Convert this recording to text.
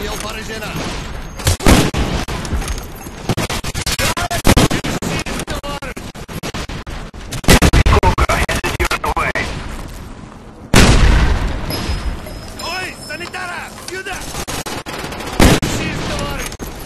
Cíl poražena.